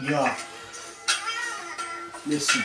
Yeah. Listen.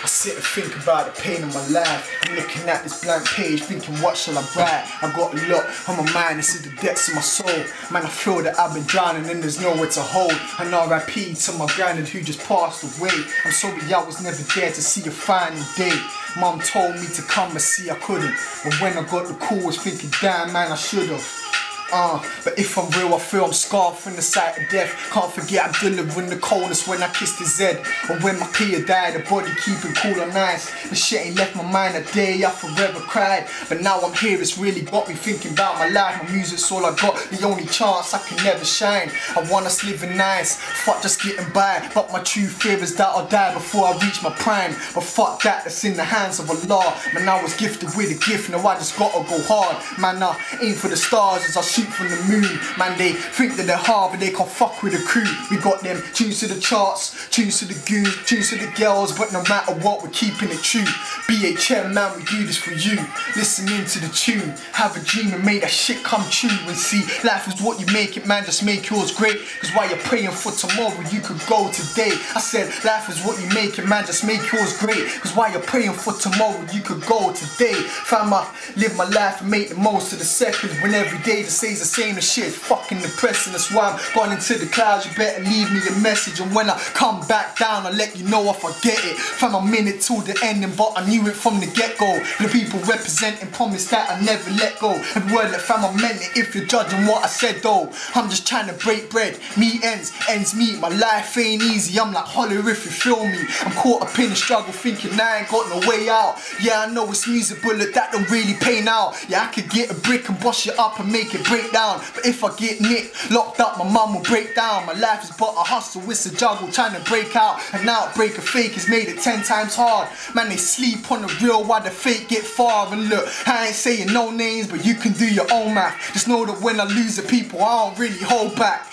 I sit and think about the pain of my life. I'm looking at this blank page, thinking what shall I write? I got a lot on my mind, this is the depths of my soul. Man, I feel that I've been drowning and there's nowhere to hold. And RIP to my granddad who just passed away. I'm sorry I was never there to see a final day. Mom told me to come but see I couldn't. But when I got the call, I was thinking, damn man, I should've. Uh, but if I'm real, I feel I'm scarred from the sight of death. Can't forget Abdullah in the coldness when I kissed his head. And when my Kia died, the body keeping cool and nice. The shit ain't left my mind a day, I forever cried. But now I'm here, it's really got me thinking about my life. My music's all I got, the only chance I can never shine. I wanna us living nice, fuck just getting by. But my true fear is that I'll die before I reach my prime. But fuck that, that's in the hands of Allah. Man, I was gifted with a gift, now I just gotta go hard. Man, I aim for the stars as I shoot from the moon. Man, they think that they're hard, but they can't fuck with the crew. We got them tunes to the charts, tunes to the goons, tunes to the girls, but no matter what, we're keeping it true. BHM, man, we do this for you. Listening to the tune, have a dream and make that shit come true. And see, life is what you make it, man, just make yours great. Cause while you're praying for tomorrow, you could go today. I said, life is what you make it, man, just make yours great. Cause while you're praying for tomorrow, you could go today. Fam, I live my life and make the most of the seconds when every day just stays the same. The shit fucking depressing, that's why I'm going into the clouds. You better leave me a message, and when I come back down, I'll let you know if I get it. Fam, I'm in the ending, but I knew it from the get go. The people representing promise that I never let go. And word that fam, I meant it if you're judging what I said though. I'm just trying to break bread, meet ends, ends meet. My life ain't easy, I'm like holler if you feel me. I'm caught up in the struggle, thinking I ain't got no way out. Yeah, I know it's music, but look, that don't really pay now. Yeah, I could get a brick and wash it up and make it break down. But if I get nicked, locked up, my mum will break down. My life is but a hustle, it's a juggle, trying to break out. And outbreak a fake has made it ten times hard. Man, they sleep on the real while the fake get far. And look, I ain't saying no names, but you can do your own math. Just know that when I lose the people, I don't really hold back.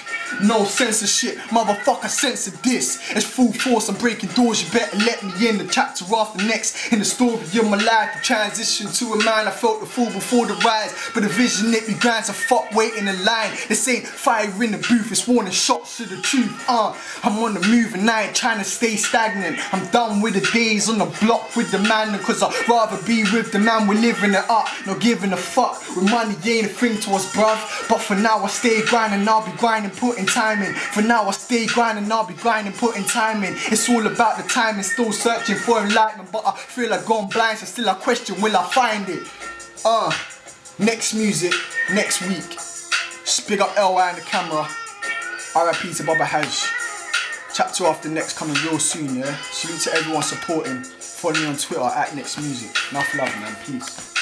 No censorship, motherfucker censor this. It's full force, I'm breaking doors, you better let me in. The chapter after next, in the story of my life. The transition to a man, I felt the fall before the rise. But the vision it begins, so fuck waiting in line. This ain't fire in the booth, it's warning shots to the truth Uh, I'm on the move and I ain't trying to stay stagnant. I'm done with the days on the block with the man Cause I'd rather be with the man, we're living it up. Not giving a fuck, with money ain't a thing to us bruv. But for now I stay grinding, I'll be grinding, putting time in. For now I stay grinding, I'll be grinding, putting time in. It's all about the timing, still searching for enlightenment, but I feel like gone blind, so still I question, will I find it? Uh, Nekz music, Nekz week. Just big up LY and the camera. RIP to Baba Haj. Chapter after next coming real soon, yeah? Salute to everyone supporting. Follow me on Twitter at Nekz Music. Enough love, man. Peace.